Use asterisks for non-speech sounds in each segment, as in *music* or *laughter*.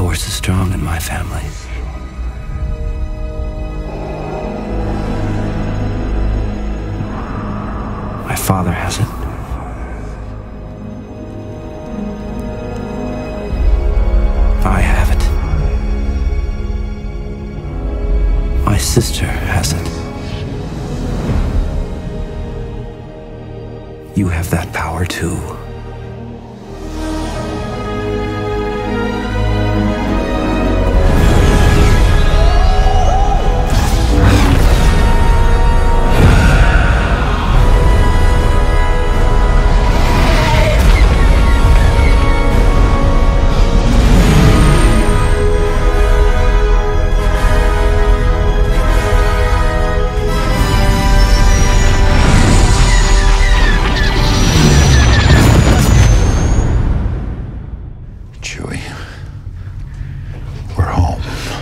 force is strong in my family. My father has it. I have it. My sister has it. You have that power too.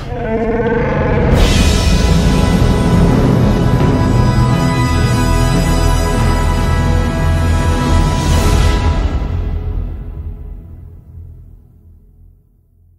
Yeah. *laughs*